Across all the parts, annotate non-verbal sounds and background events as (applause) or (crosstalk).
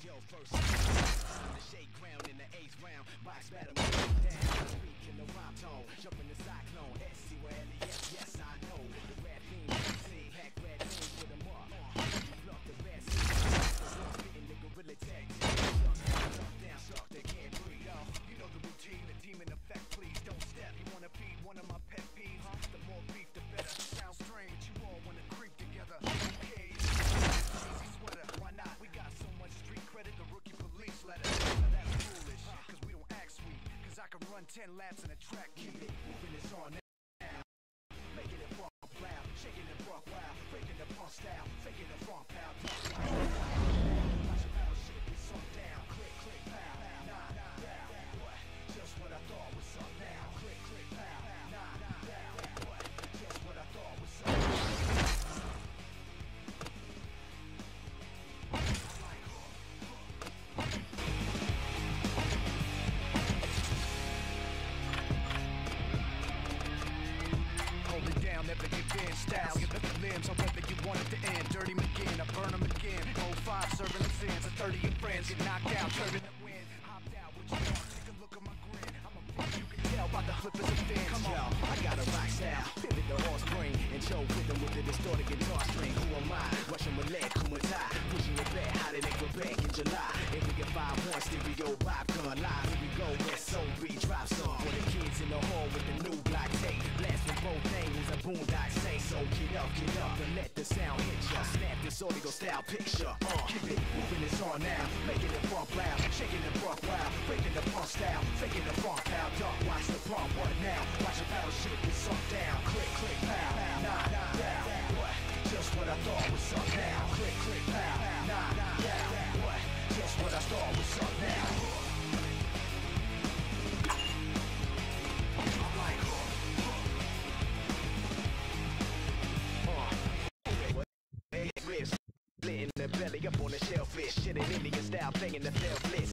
Yo, first the eighth round. Box battle, down. The tone, the cyclone. 10 laps in a track, keep it up the limbs you want it to end. Dirty McGinn, I burn them again. 05, serving the sins. A 30 of friends get knocked out, belly up on the shellfish. Shit an Indian style thing in the selfless.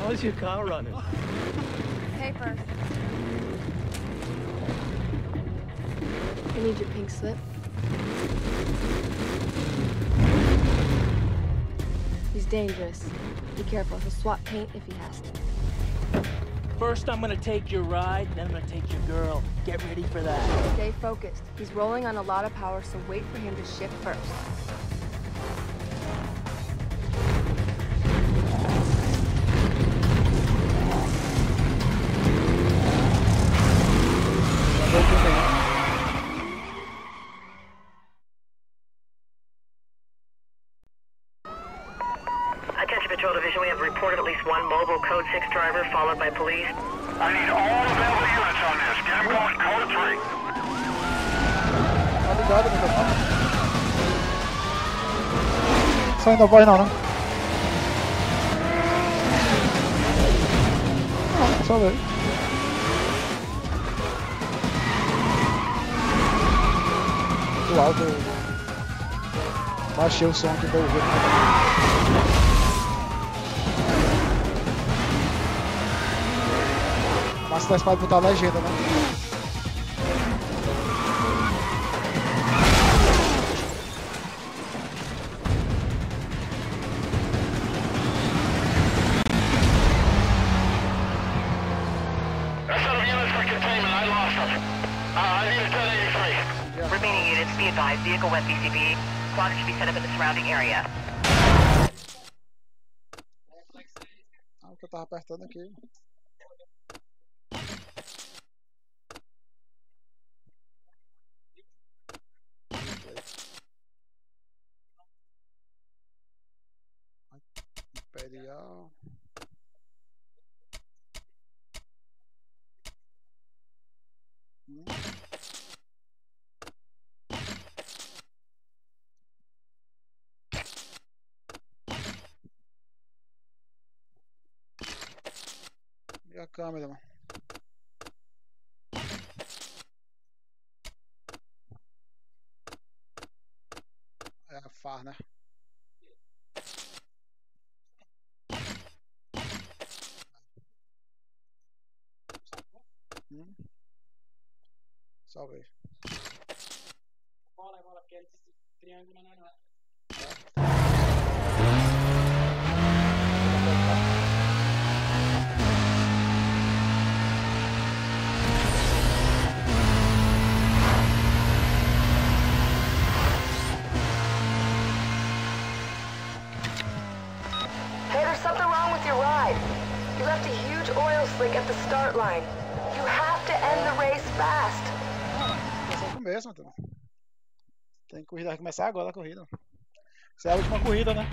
How's your car running? Paper. Need your pink slip. He's dangerous. Be careful. He'll swap paint if he has to. First, I'm gonna take your ride, then I'm gonna take your girl. Get ready for that. Stay focused. He's rolling on a lot of power, so wait for him to shift first. Police. I need all available units on this. Get them going. Code 3. Tá ligado, meu? Saindo da voz não, né? Não, só ver. Do alto baixei o som aqui pra ouvir. Mas tá pode botar a legenda, né? Need a 1083. Remaining units, be advised, vehicle west BCB. Squadron should be set up in the surrounding area. Ah, porque eu tava apertando aqui. Imperial. Hum. E a câmera, mano. É a FAR, né? Hum. Salvei. Bola, bola, porque esse triângulo não é nada. Hey, there's something wrong with your ride. You left a huge oil slick at the start line. You have to end the race fast. Só o começo, mano. Tem corrida, vai começar agora a corrida. Essa é a última corrida, né?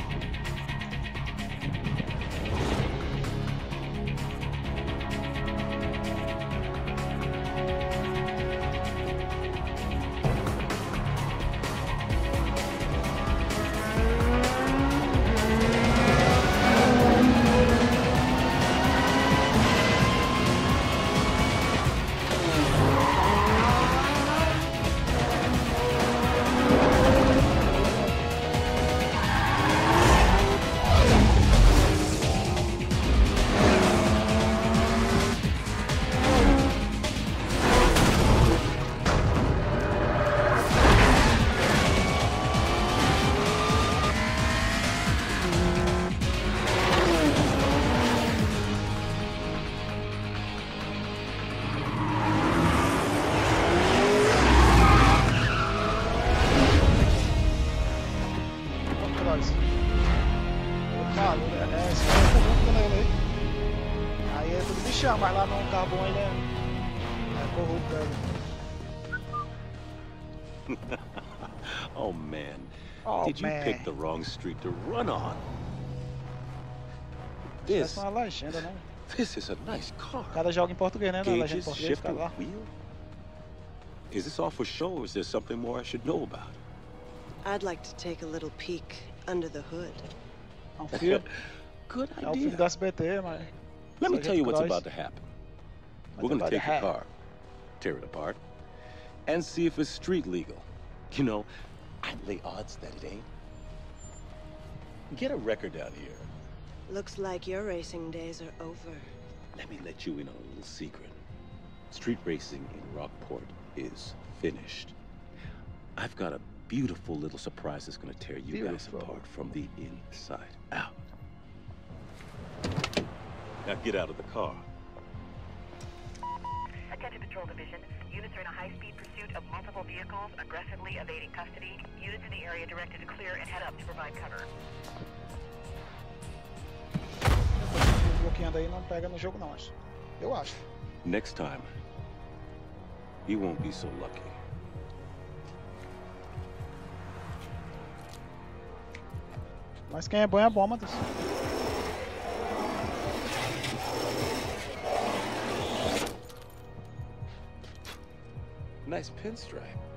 Did you man. pick the wrong street to run on? Parece This, uma legenda, né? this is a nice car. Cada joga em português, né? Na legenda em Gauges, português, shifter, lá. wheel. Is this all for show, or is there something more I should know about? I'd like to take a little peek under the hood. É um (laughs) filme, Good é um filme do idea. SBT, mas. Let me tell you what's about to happen. What's We're gonna take your happen? car, tear it apart, and see if it's street legal. You know, I'd lay odds that it ain't. Get a record down here. Looks like your racing days are over. Let me let you in on a little secret. Street racing in Rockport is finished. I've got a beautiful little surprise that's gonna tear you guys apart from the inside out. Now get out of the car. Attention Patrol Division. Units are in a high-speed pursuit of multiple vehicles, aggressively evading custody. Units in the area directed to clear and head up to provide cover. Esse bloquinho daí não pega no jogo, não, acho. Eu acho. Next time, you won't be so lucky. Mas quem é bom é bom, Matheus. Nice pinstripe.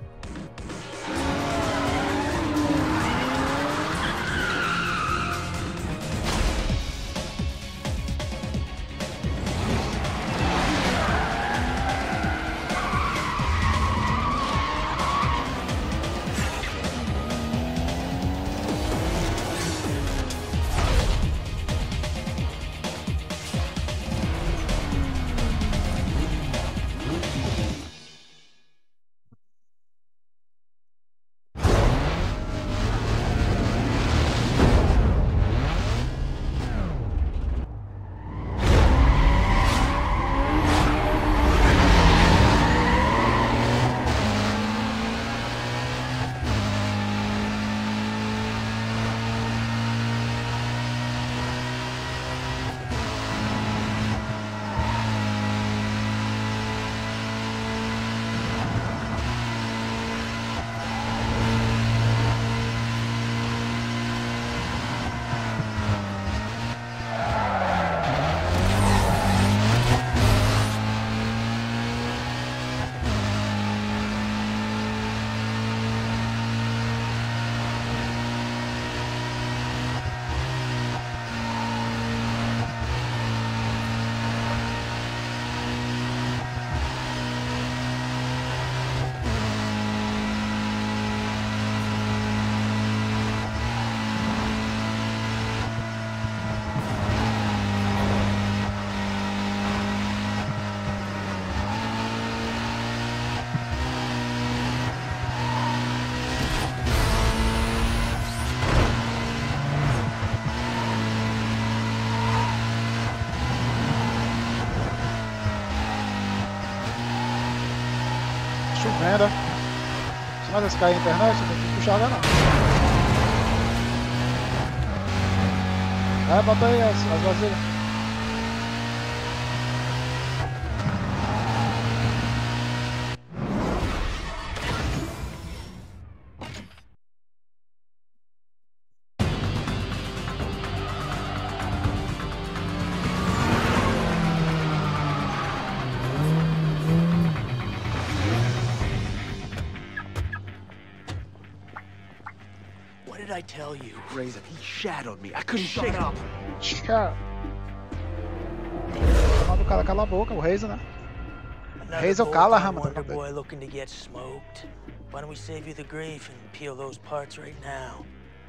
Se nós cair na internet, não tem que puxar agora não. É, bota aí as, as vasilhas. I tell you? Razor, he shadowed me. I couldn't shake up. Cara. Manda o cara calar a boca, o Reis, né? Another Razor bolt-on Wonder. Boy looking to get smoked. Why don't we save you the grief and peel those parts right now?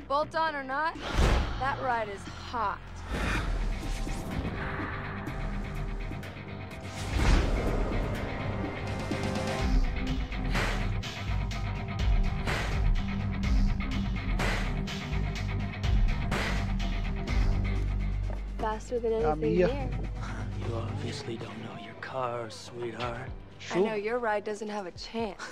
Bolt on or not, that ride is hot. Faster than anything Mia. here. You obviously don't know your car, sweetheart. I know your ride doesn't have a chance. (laughs)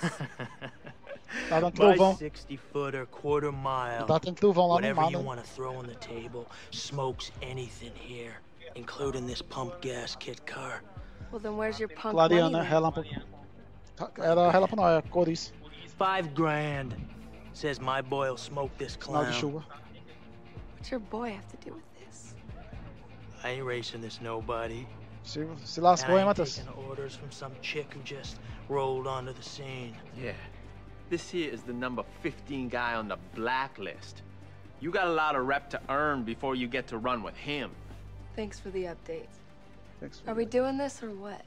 Tá dando My trovão. 60 footer, quarter mile. Tá tendo trovão lá Whatever you want to throw on the table, smokes anything here, including this pump gas kit car. well, then where's your pump Clareando, money né? then? Relâmpago. Era relâmpago não, é cores. Five grand. Says my boy'll smoke this Sinal de clown. chuva. What's your boy have to do with this? I ain't racing this nobody. Se, se And lascou, I hein, ain't Matheus? orders from some chick who just rolled onto the scene. Yeah. This here is the number 15 guy on the blacklist. You got a lot of rep to earn before you get to run with him. Thanks for the update. Thanks. Are we doing this or what?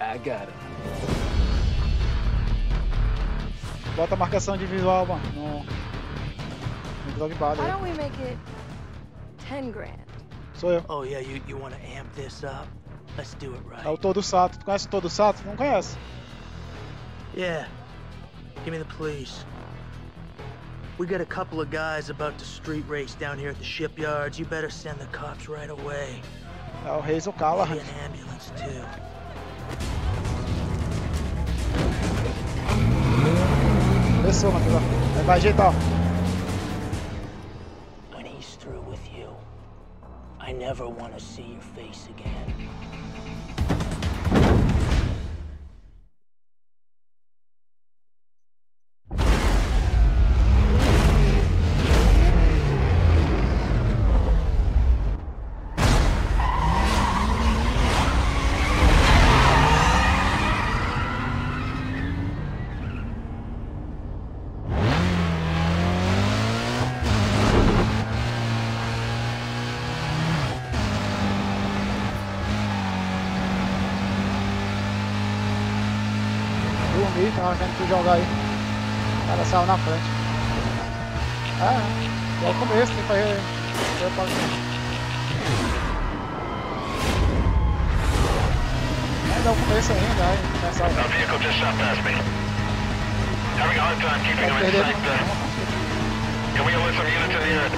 I got him. Bota a marcação individual, mano. No, no Dog Bar Why don't we make it 10 grand? Sou eu. Oh, yeah, you, you want to amp this up? Let's do it right. É o Todo Sato. Tu conhece o Todo Sato? Não conhece? Yeah. Give me the police. We got a couple of guys about to street race down here at the shipyards. You better send the cops right away. É o Razor Maybe Callahan. an ambulance, too. Começou, Matheus. vai ajeitar, ó. Never want to see your face again. Jogar aí. O cara saiu na frente. É, é o começo, tem que fazer. fazer pra- Ainda é o começo ainda, aí começar A vehicle just shot past me. Having a hard time keeping him in sight. Can we alert some units in the air?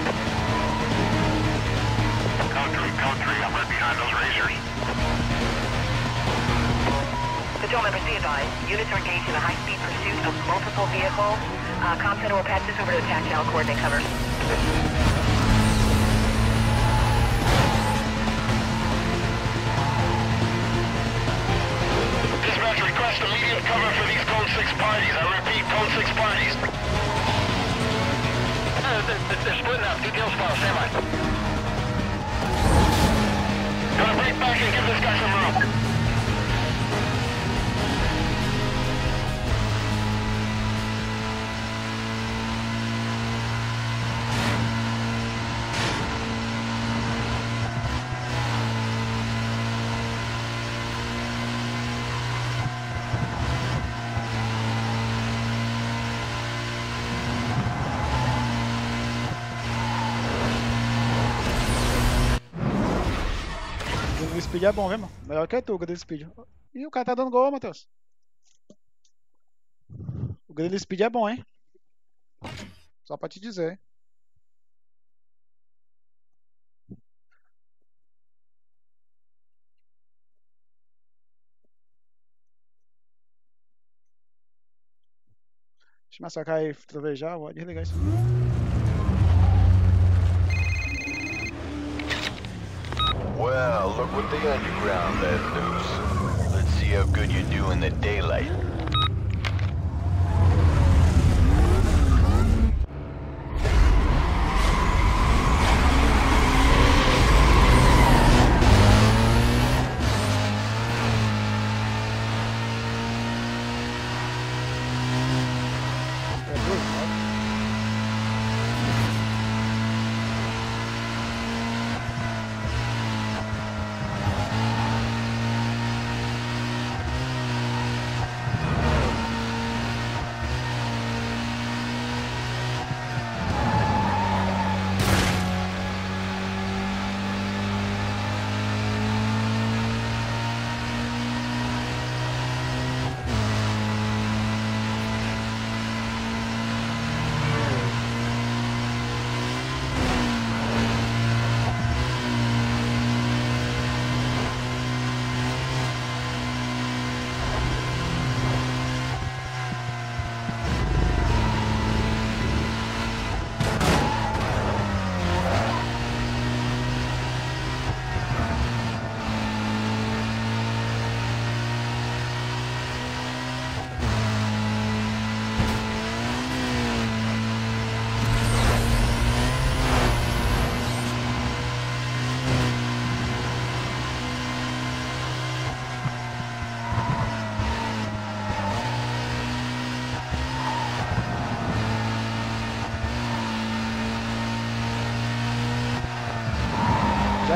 Code 3, Code 3, I'm right behind those racers. Patrol members, be advised. Units are engaged in a high-speed pursuit of multiple vehicles. Uh, Com Center will patch this over to the tactile coordinate cover. Dispatch, request immediate cover for these Code 6 parties. I repeat, Code 6 parties. Uh, they're, they're splitting up. Details file, stand by. Gonna break back and give this guy some room. Speed é bom, viu, mano? Melhor que tu, o Grill Speed. Ih, o cara tá dando gol, Matheus. O Grill Speed é bom, hein? Só pra te dizer, hein? Deixa eu massacrar e trovejar, vou desligar isso. Well, look what the underground let loose. Let's see how good you do in the daylight.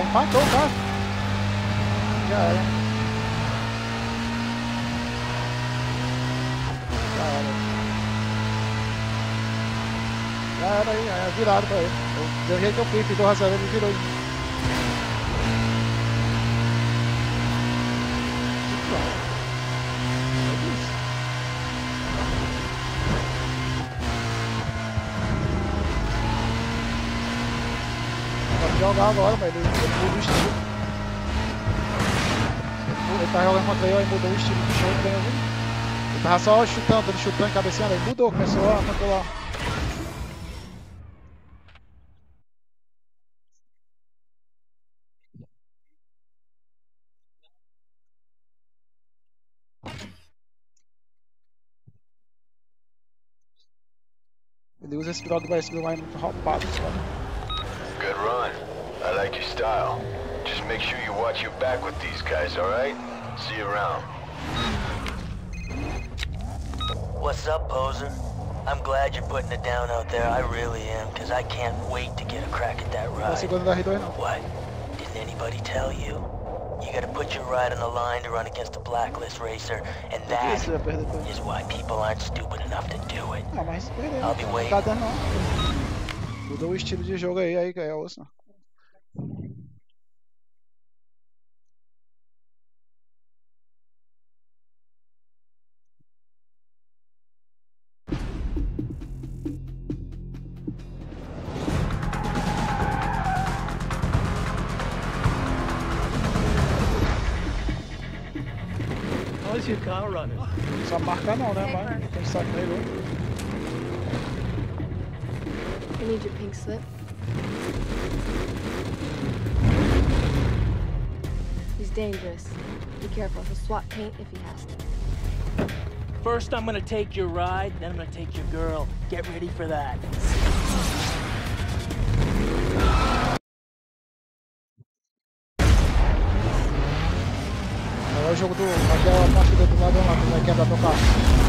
Já empatou o carro. Já era. Já era. Já era aí, é virado pra ele. Eu deu jeito que eu fui, deu razão, ele virou. Jogar agora, mas ele, ele muda o estilo. Ele, ele tá jogando contra eu, aí mudou o estilo do show, entendeu? Ele tava só chutando, dando chutando, cabeceando, aí mudou, começou a controlar. Ele usa esse drog vai ser mais muito roubado, sabe? Good run. I like your style. Just make sure you watch your back with these guys, alright? See you around. What's up, poser? I'm glad you're putting it down out there. I really am, because I can't wait to get a crack at that Não ride. segunda da R2 não. What? Didn't anybody tell you? You gotta put your ride on the line to run against a blacklist racer, and that Isso, ia perder tudo. is why people aren't stupid enough to do it. Não, mas perdeu. I'll be waiting. tá dando não. Mudou o estilo de jogo aí, aí é need your pink slip. He's dangerous. Be careful. He'll swat paint if he has to. First, I'm gonna take your ride, then I'm gonna take your girl. Get ready for that. É o jogo do. Aquela partida do ladrão lá, que vai quebrar meu carro.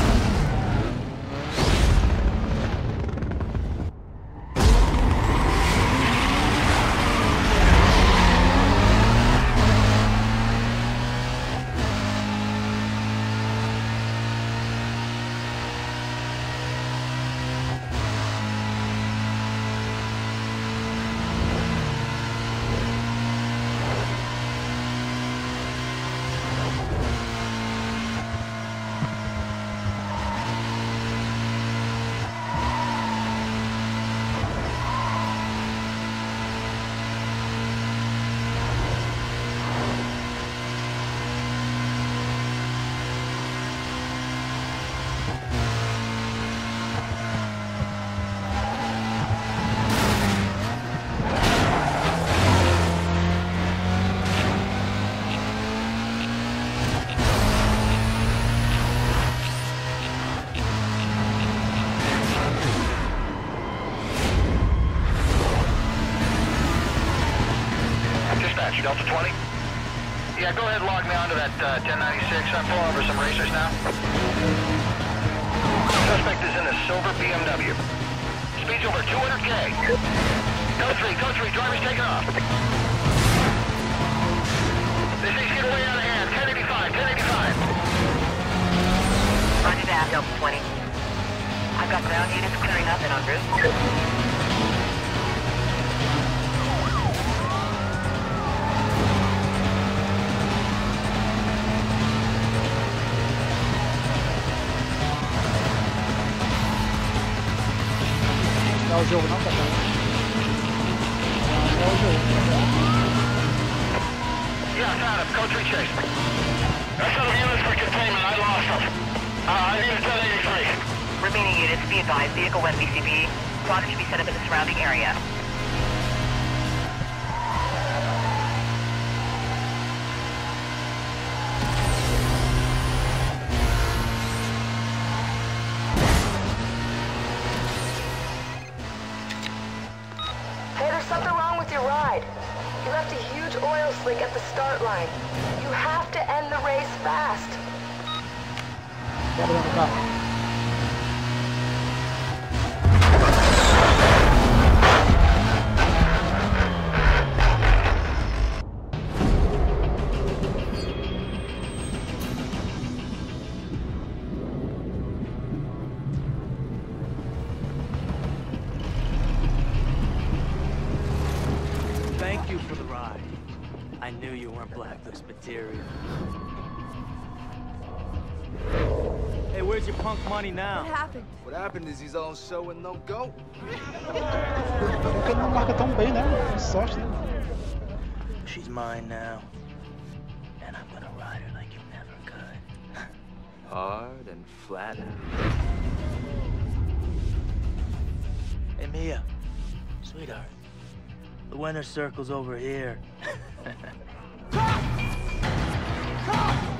BMW. Speed's over 200K. Go 3, go 3, driver's taking off. This thing's getting way out of hand. 1085, 1085. Roger that, Delta 20. I've got ground units clearing up and en route. O jogo não, tá bom. Não é o jogo, tá bom. Yeah, I found him. Code 3 chase. That's out of units for containment. I lost him. Uh, I need a 1083. Remaining units, be advised, vehicle went BCB. Squad should be set up in the surrounding area. Start line. You have to end the race fast. Money now? What happened? What happened is he's on show and no go. Porque não marca tão bem, né? Que sorte, né? She's mine now. And I'm gonna ride her like you never could. (laughs) Hard and flat Hey, Mia. Sweetheart. The winner circle's over here. (laughs)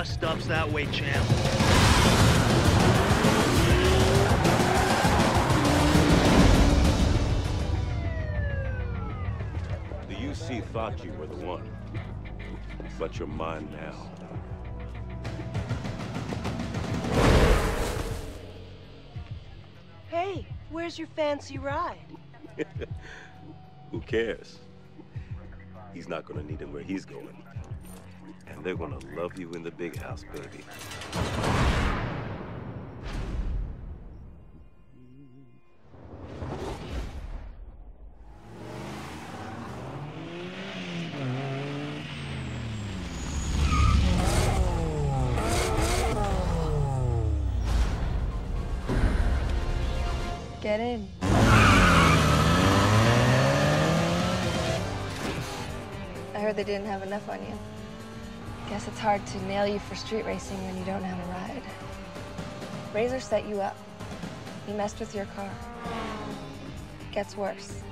Bus stop's that way, champ. The UC thought you were the one. But you're mine now. Hey, where's your fancy ride? (laughs) Who cares? He's not gonna need it where he's going. And they're gonna love you in the big house, baby. Get in. I heard they didn't have enough on you. Guess it's hard to nail you for street racing when you don't have a ride. Razor set you up. He messed with your car. Gets worse.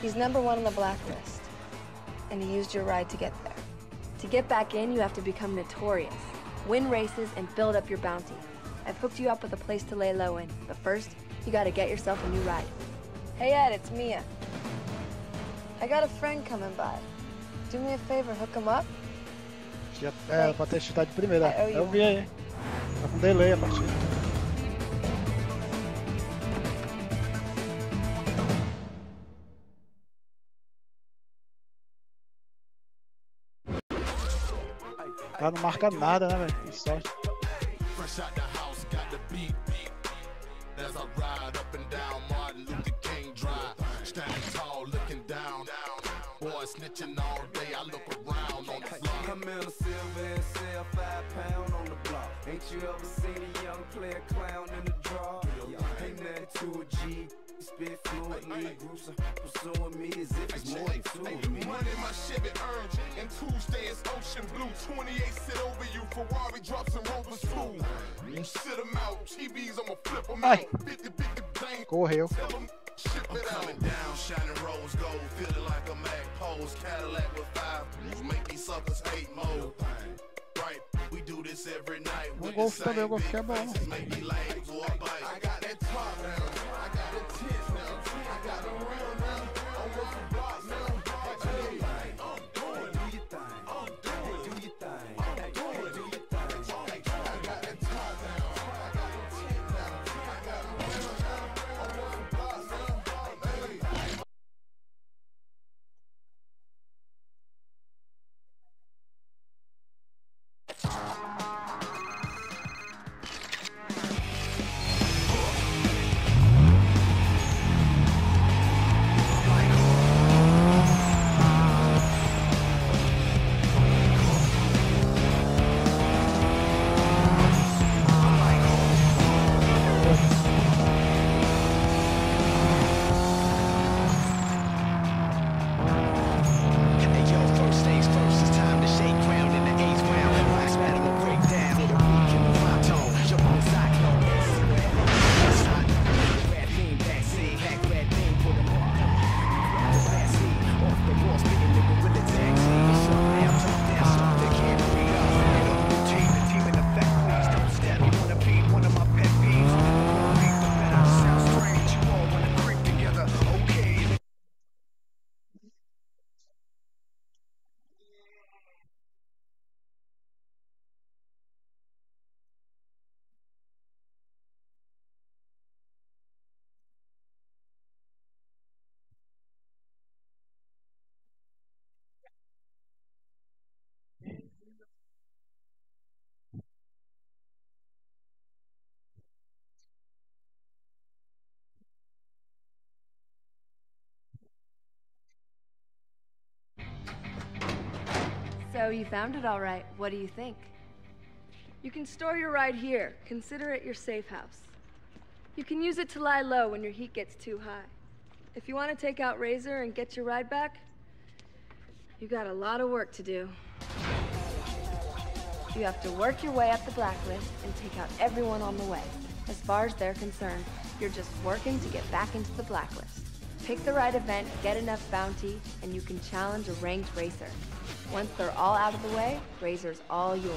He's number one on the blacklist, and he used your ride to get there. To get back in, you have to become notorious, win races, and build up your bounty. I've hooked you up with a place to lay low in, but first, you gotta get yourself a new ride. Hey Ed, it's Mia. I got a friend coming by. Do me a favor, hook him up. Já, é, pra ter chutado de primeira. Owe you Eu vi aí. Tá com delay a partida. Tá, não marca nada, né, velho? Que sorte. You ever seen a young player clown in the draw? Ain't nothing to a G. Spit fluently, groups are pursuing me as if it's more than two of me. Money my Chevy earned, and Tuesday is ocean blue. 28 sit over you, Ferrari drops and Rovers flew. You sit 'em out, TVs, I'ma flip 'em Ai. out. 50 50 bang, Correu. tell 'em ship it out. Coming down, shining rose gold, feeling like a Mac pose. Cadillac with five, make these suckers hate mode. O golfe também, o golfe é bom. Oh, you found it all right. What do you think? You can store your ride here. Consider it your safe house. You can use it to lie low when your heat gets too high. If you want to take out Razor and get your ride back, you got a lot of work to do. You have to work your way up the blacklist and take out everyone on the way. As far as they're concerned, you're just working to get back into the blacklist. Pick the right event, get enough bounty, and you can challenge a ranked racer. Once they're all out of the way, Razor's all yours.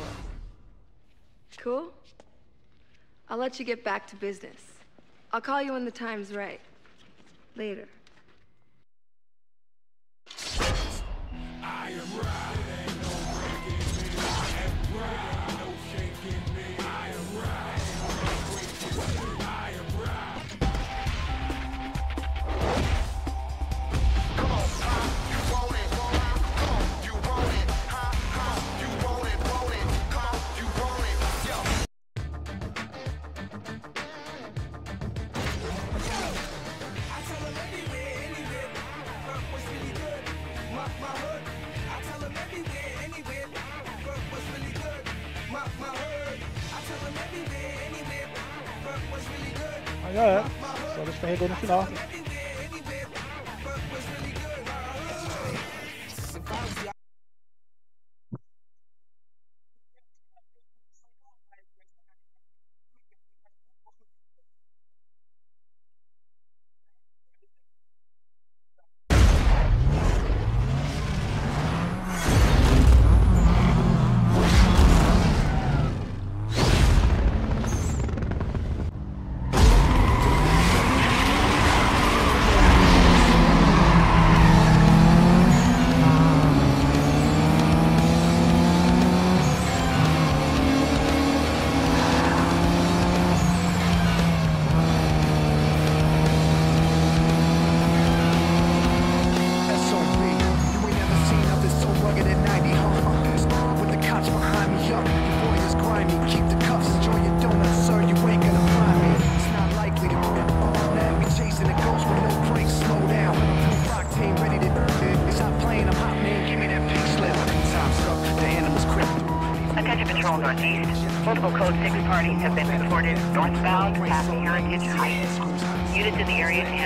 Cool? I'll let you get back to business. I'll call you when the time's right. Later. I am. já É, só descarregou no final.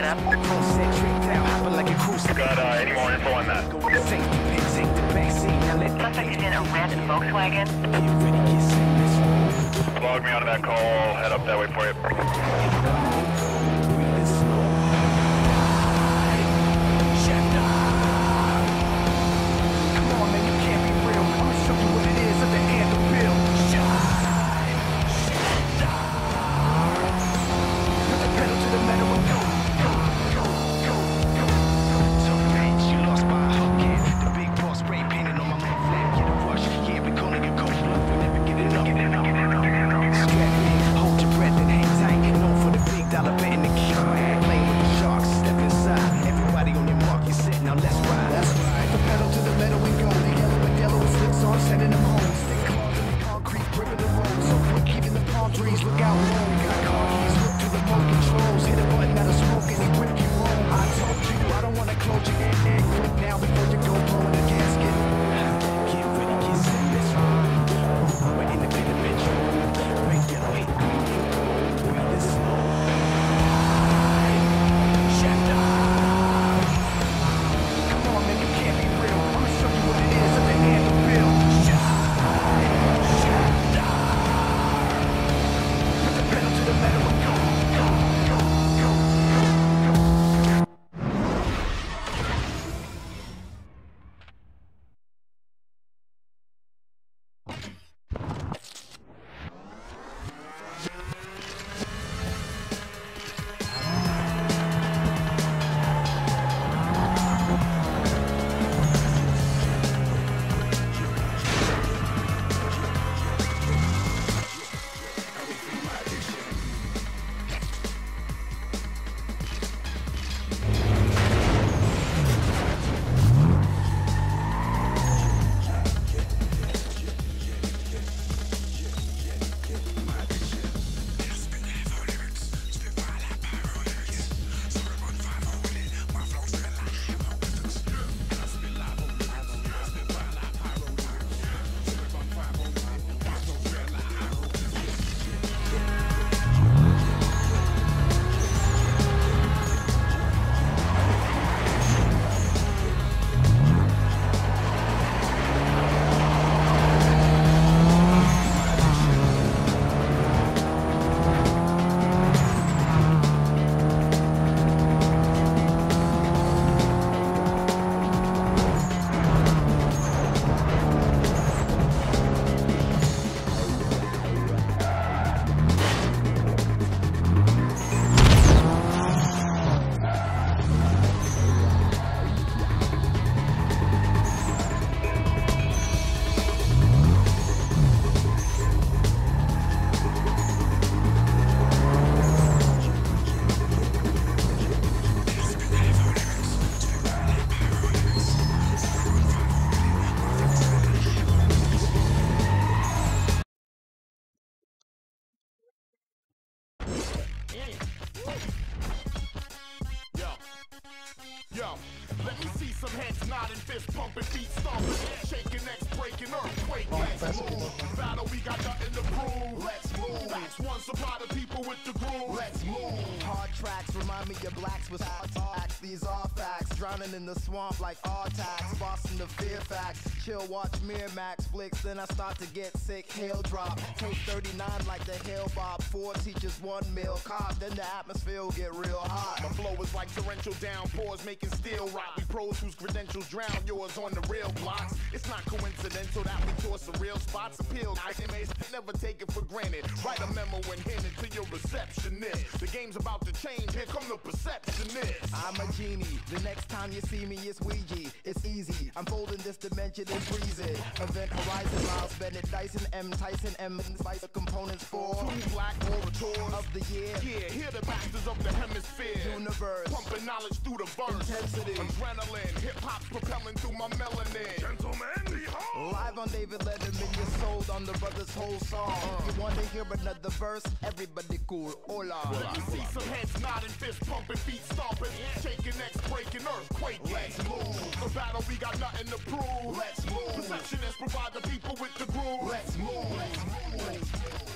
after swamp like Artax. Boston the fear facts. Chill, watch Miramax Then I start to get sick. Hail drop. Take 39 like the hill bob. Four teachers, one meal cop. Then the atmosphere will get real hot. My flow is like torrential downpours making steel rock. We pros whose credentials drown yours on the real blocks. It's not coincidental that we tour some real spots. Appeal, I may never take it for granted. Write a memo and hand it to your receptionist. The game's about to change. Here come the perceptionist. I'm a genie. The next time you see me, it's Ouija. It's easy. I'm folding this dimension and freeze it. Event Horizon, Miles Bennett, Dyson, M. Tyson, M. Spice the components for two black orators of the year. Yeah, hear the masters of the hemisphere. Universe. Pumping knowledge through the verse. Intensity. Adrenaline. Hip hop's propelling through my melanin. Gentlemen, behold. Live on David Letterman, you're sold on the brothers' whole song. Uh. You wanna hear another verse? Everybody cool. Hola. Let me see some heads nodding, fist pumping, feet stomping, shaking, necks breaking, earthquake. Let's move. The battle, we got nothing to prove. Let's move. Perceptionists provide the people with the groove. Let's move. Let's move. Let's move.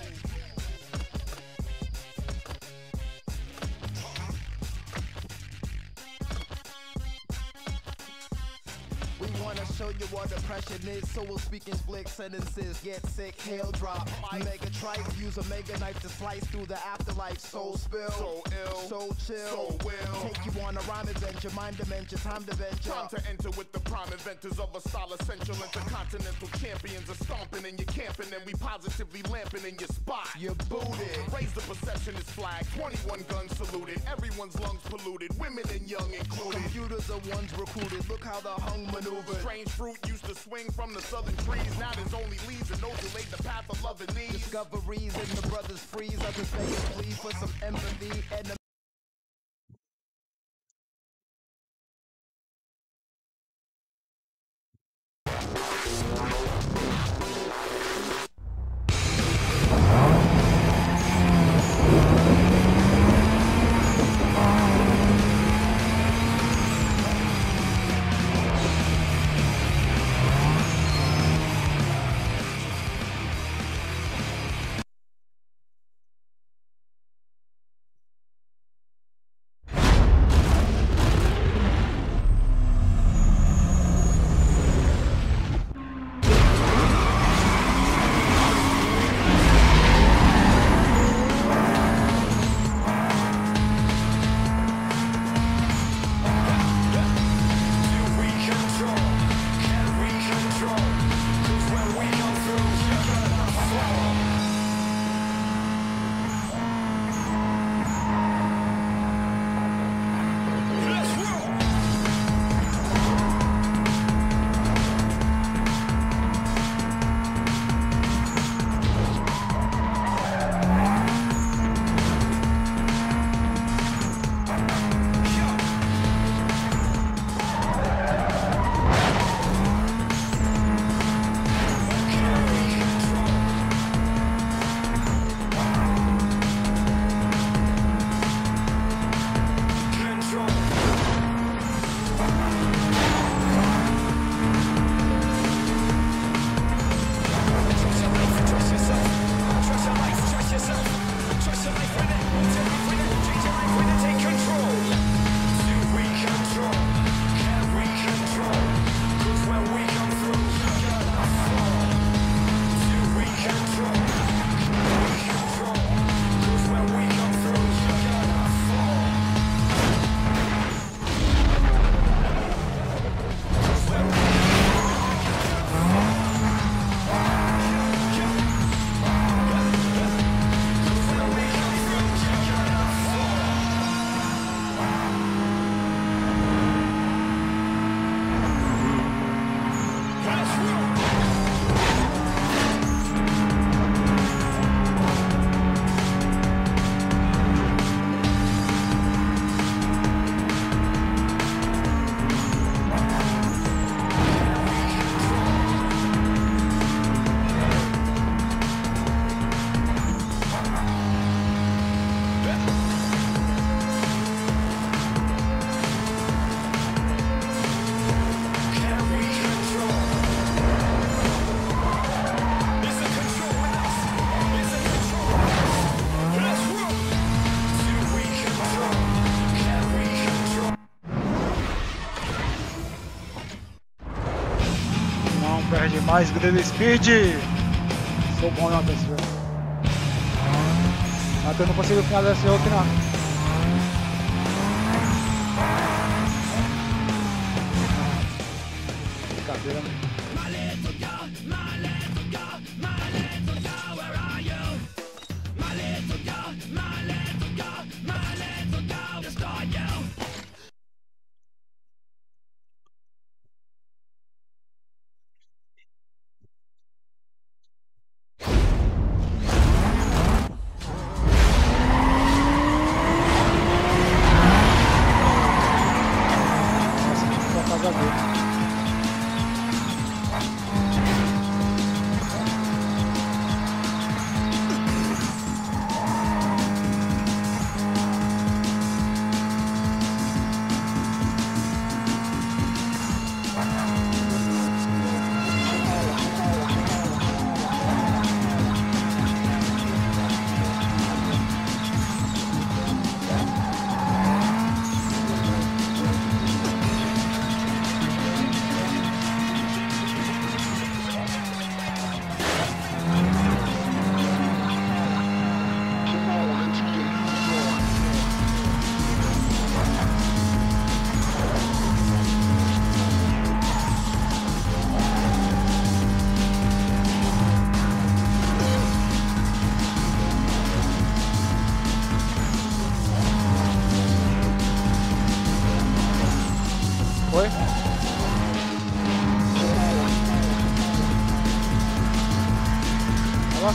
Show you what oppression is. So we'll speak in split sentences. Get sick, hail drop. Mega tripe, use a mega knife to slice through the afterlife. Soul spill, so ill, so chill. So will take you on a rhyme adventure, mind dementia, time to venture. Time to enter with the prime inventors of a style essential. Intercontinental champions are stomping and you're camping, and we positively lamping in your spot. You're booted. Raise the perceptionist flag. 21 guns saluted. Everyone's lungs polluted. Women and young included. Computers are ones recruited. Look how the hung maneuver. Strange fruit used to swing from the southern trees. Now there's only leaves and those who laid the path of love and need. Discoveries in the brothers freeze. Others beg and plead for some empathy and Faz grande speed! Sou bom na jogo. Mas eu não consigo finalizar esse jogo não.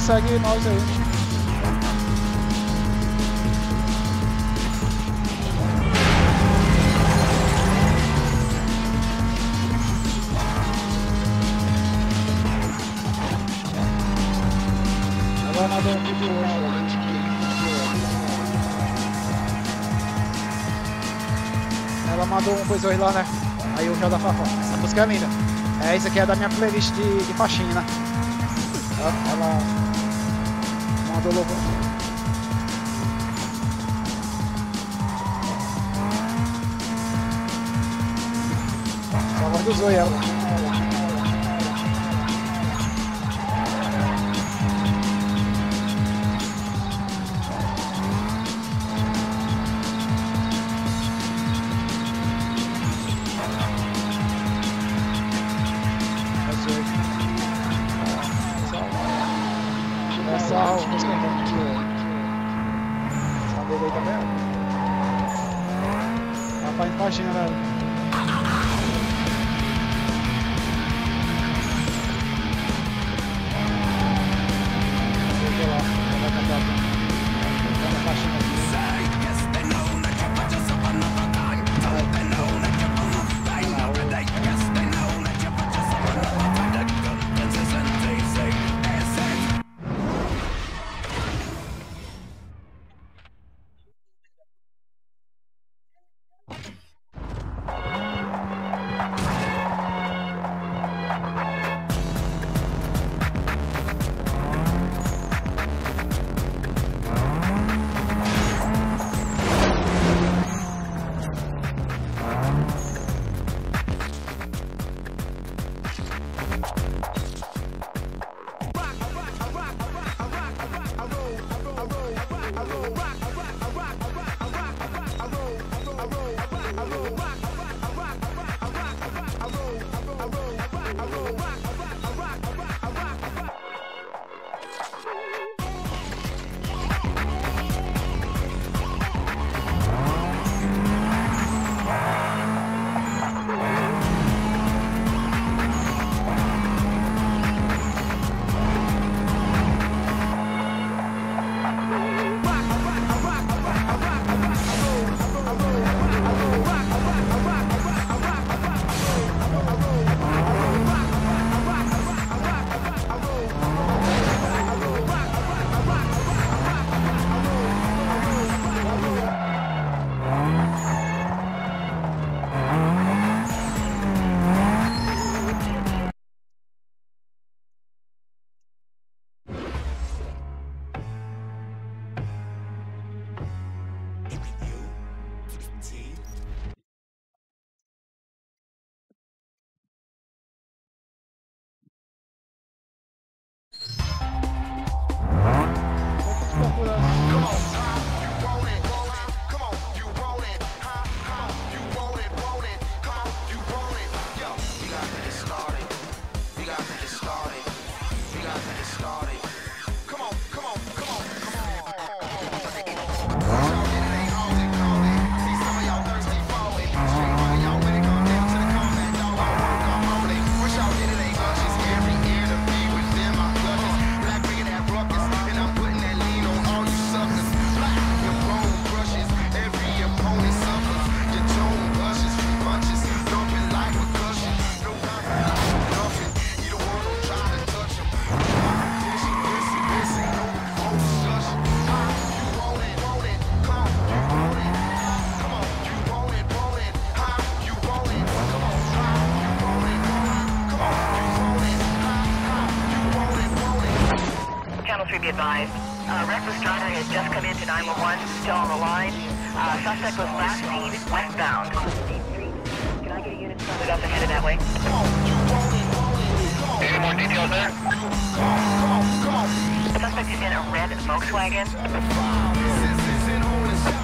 Segue nós aí. Agora um vídeo hoje. Ela mandou um coisa hoje lá, né? Aí o Jó da Fafá. Essa música é linda. É, isso aqui é da minha playlist de, de faxina. do Lobão. Tava do zoião. be advised. Uh, reckless driver has just come into 911, still on the line. Uh, suspect was last seen westbound. Can I get a unit started up and headed that way? Any more details there? Suspect is in a red Volkswagen.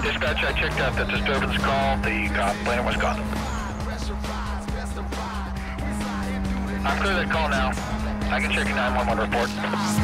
Dispatch, I checked out the disturbance call. The uh, planner was gone. I'm clear that call now. I can check your 911 report.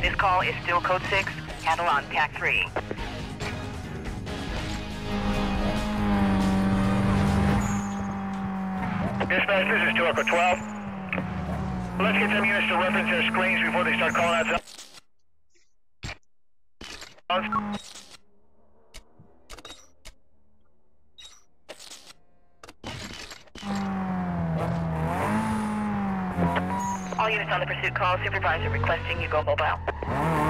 This call is still code 6, handle on TAC 3. Dispatch, this is 2 Echo 12. Let's get them units to reference their screens before they start calling out. call supervisor requesting you go mobile.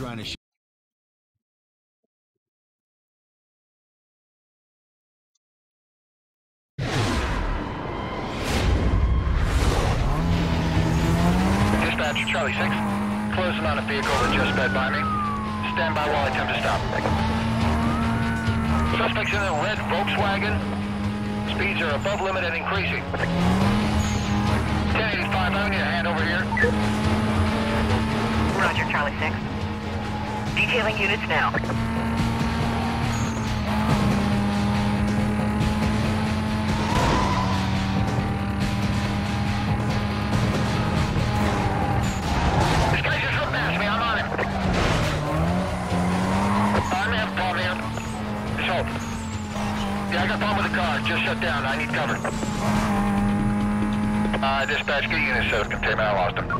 Trying to. Yeah, I got a problem with the car. Just shut down. I need cover. Uh, dispatch, get units set of containment. I lost him.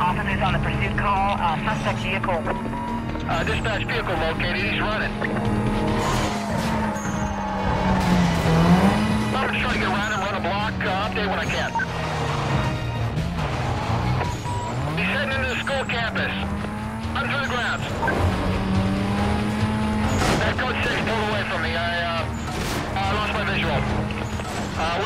Officers on the pursuit call. Uh, suspect vehicle. Uh, dispatch vehicle located. He's running. I'm just trying to get around him, run a block. Uh, update when I can. He's heading into the school campus. I'm the grounds. Code 6 pulled away from me. I, uh, I lost my visual. Uh.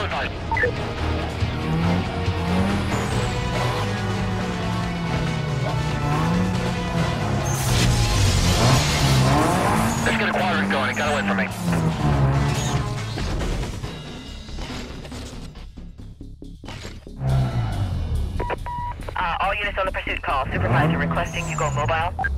Let's get a quadrant going. It got away from me. Uh, all units on the pursuit call. Supervisor requesting you go mobile.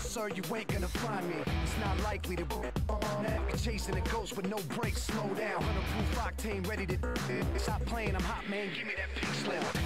Sir. You ain't gonna find me. It's not likely to. Chasing a ghost with no brakes, slow down. 100 proof octane, ready to. Stop playing, I'm hot, man. Give me that pink slip.